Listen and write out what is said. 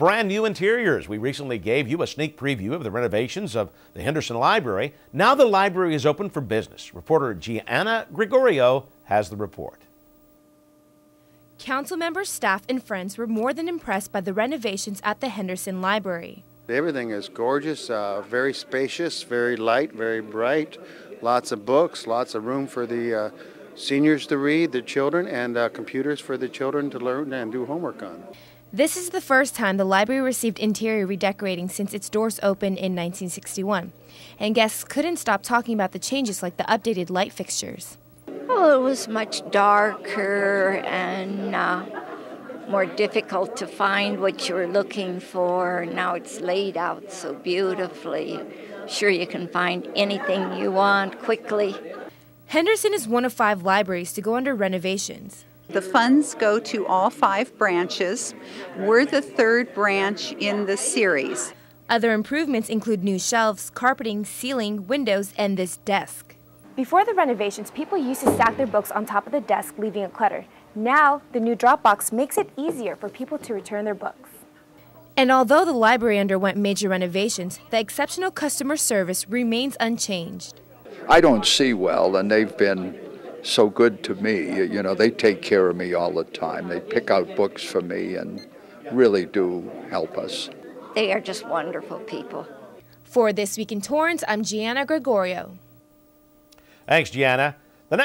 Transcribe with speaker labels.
Speaker 1: brand new interiors. We recently gave you a sneak preview of the renovations of the Henderson Library. Now the library is open for business. Reporter Gianna Gregorio has the report.
Speaker 2: Council members, staff, and friends were more than impressed by the renovations at the Henderson Library.
Speaker 3: Everything is gorgeous, uh, very spacious, very light, very bright. Lots of books, lots of room for the uh, seniors to read, the children, and uh, computers for the children to learn and do homework on.
Speaker 2: This is the first time the library received interior redecorating since its doors opened in 1961, and guests couldn't stop talking about the changes like the updated light fixtures.
Speaker 4: Well, it was much darker and uh, more difficult to find what you were looking for. Now it's laid out so beautifully. Sure, you can find anything you want quickly.
Speaker 2: Henderson is one of five libraries to go under renovations.
Speaker 5: The funds go to all five branches. We're the third branch in the series.
Speaker 2: Other improvements include new shelves, carpeting, ceiling, windows, and this desk. Before the renovations, people used to stack their books on top of the desk, leaving it cluttered. Now, the new Dropbox makes it easier for people to return their books. And although the library underwent major renovations, the exceptional customer service remains unchanged.
Speaker 6: I don't see well, and they've been so good to me. You know, they take care of me all the time. They pick out books for me and really do help us.
Speaker 4: They are just wonderful people.
Speaker 2: For This Week in Torrance, I'm Gianna Gregorio.
Speaker 1: Thanks, Gianna.